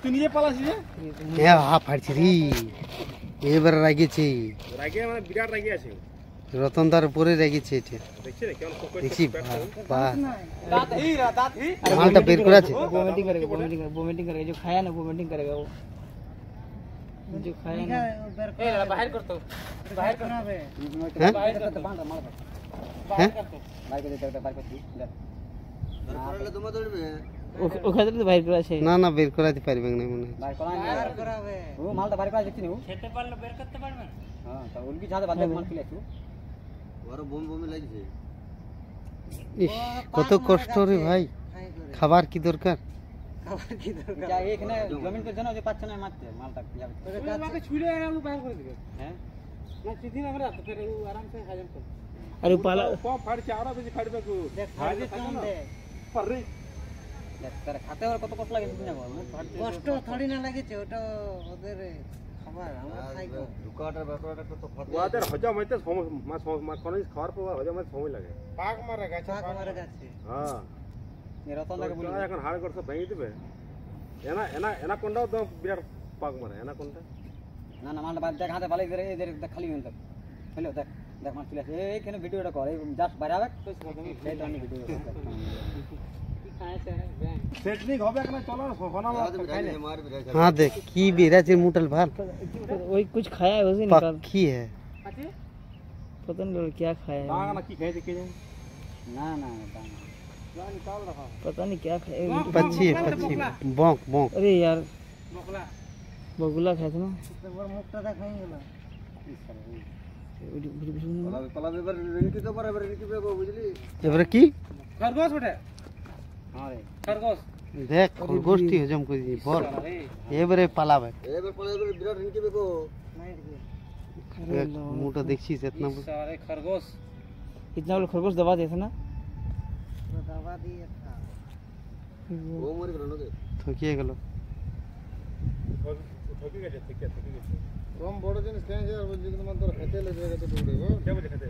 তুই নিজে পালাসি যে এ হা ফাড়ছি রে এবার রাগেছে রাগে মানে বিরাট রাগে আছে রতন তার উপরে রেগেছে এটা দেখছি রে কেমন কোক দেখছি বাহ, বাহ দাঁত হি দাঁত হি মালটা বের করে আছে वोमिटिंग करेगा वोमिटिंग वोमिटिंग करेगा जो खाया ना वोमिटिंग करेगा वो जो खाया ना ए बाहर कर तो बाहर कर হ্যাঁ बाहर कर तो बांध मार হ্যাঁ बाहर कर दे बाहर कर ও খাতে ওখানে বাইর করা আছে না না বের করাতে পারবেন না মনে বাইর করা বাইর করাবে ও মালটা বাইর করা দেখতে নিও খেতে পারলে বের করতে পারবেন হ্যাঁ তা উলকি যাতে বাদ মাল ফেলে আছো বড় বম বমে লাগছে ইস কত কষ্ট রে ভাই খাবার কি দরকার খাবার কি দরকার যা এক না জমিন তো জানো যে পাচ্ছ না মারতে মালটা যাবে তোরে কাছে ছুলে আর আমি বাইর করে দিবে হ্যাঁ না চিদিন আমরা তো ফের আরাম সে হাজম কর আরে পালা পাড় চারা বেশি ফাড়বে কো দেখ ফাড়বে কেমন দে পারে তার খাতে আর কত কষ্ট লাগে না কষ্ট থোড়ি না লাগেছে ওটা ওদের খাবার আমরা খাই গো। ওদের হজম হইতে সময় মাস খাওয়ার পর হজম হইতে সময় লাগে। পাক মারে গাছে পাক মারা গেছে। হ্যাঁ। রতন লাগে বলি এখন হাড় করছে ভেঙে দিবে। এনা এনা এনা কোনটাও তো বিরাট পাক মারে এনা কোনটা? না না মালটা বাদ দেখ হাতে ভালো এদের এদের দেখ খালি দেখ দেখ ভিডিওটা কর এই জাস্ট বাইরে তো ভিডিও हाँ देख की बेरा से मुटल भाल वही कुछ खाया है उसी निकाल की है पता नहीं क्या खाया है ना ना की खाए देखे ना ना ना निकाल रहा पता नहीं क्या खाया पक्षी पक्षी बौक बौक अरे यार बगुला बगुला खाए थे ना और मुक्ता था खाई गला पला बेबर रिंकी तो बराबर रिंकी बेगो बुझली एबर की खरगोश उठे খরগোশ দেখ খরগোশটি হজম করে দি বল এবারে পালাবে দেখ, মুটা দেখছিস এতনা বড়। সারে খরগোশ इतना वाला खरगोश दबा देते ना ও দাবা দিয়ে খা ঠকিয়ে গেল ঠকি গেছে ঠকি গেছে কম বড় জিনিস খাই আর বুঝলি তোমার তোর খেতে লেগে গেছে দৌড়ে গো কে বলে খেতে